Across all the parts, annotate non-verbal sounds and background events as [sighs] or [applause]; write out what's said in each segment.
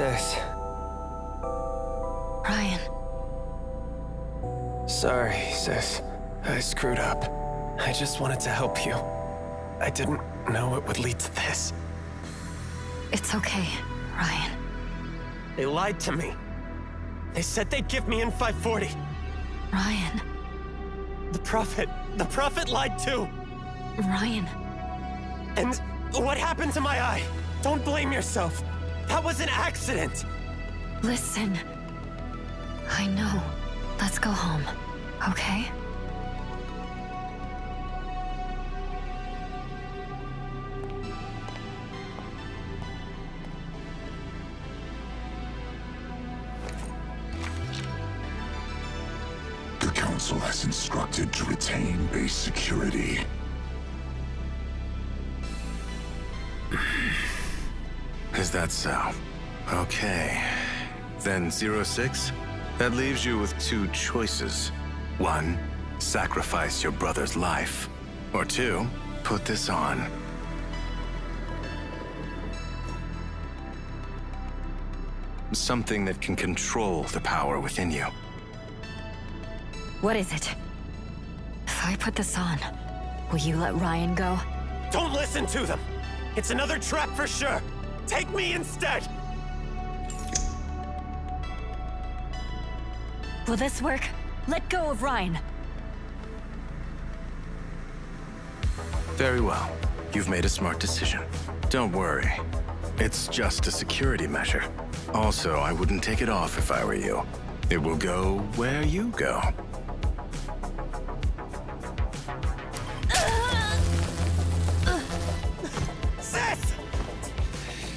Sis. Ryan. Sorry, sis. I screwed up. I just wanted to help you. I didn't know it would lead to this. It's okay, Ryan. They lied to me. They said they'd give me in 540. Ryan. The Prophet, the Prophet lied too. Ryan. And what happened to my eye? Don't blame yourself. That was an accident. Listen. I know. Let's go home, okay? The Council has instructed to retain base security. [clears throat] Is that so? Okay. Then Zero Six? That leaves you with two choices. One, sacrifice your brother's life. Or two, put this on. Something that can control the power within you. What is it? If I put this on, will you let Ryan go? Don't listen to them. It's another trap for sure. Take me instead. Will this work? Let go of Ryan. Very well. You've made a smart decision. Don't worry. It's just a security measure. Also, I wouldn't take it off if I were you. It will go where you go.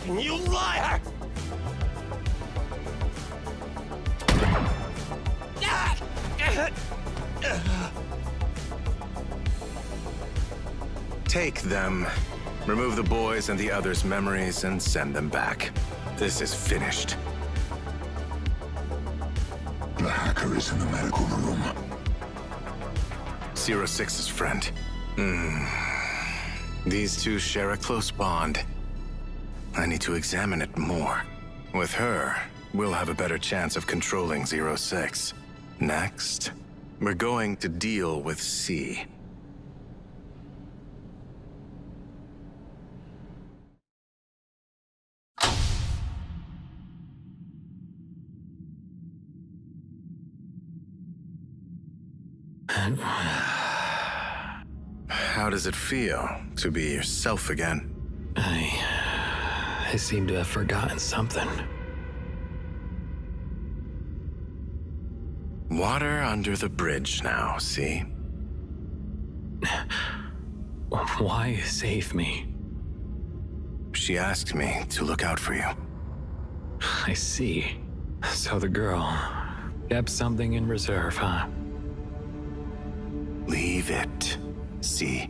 You liar! Take them, remove the boys and the others' memories, and send them back. This is finished. The hacker is in the medical room. Zero Six's friend. Hmm. These two share a close bond. I need to examine it more. With her, we'll have a better chance of controlling Zero Six. Next, we're going to deal with C. [sighs] How does it feel to be yourself again? I. Seem to have forgotten something. Water under the bridge now, see? [sighs] Why save me? She asked me to look out for you. [sighs] I see. So the girl kept something in reserve, huh? Leave it. See?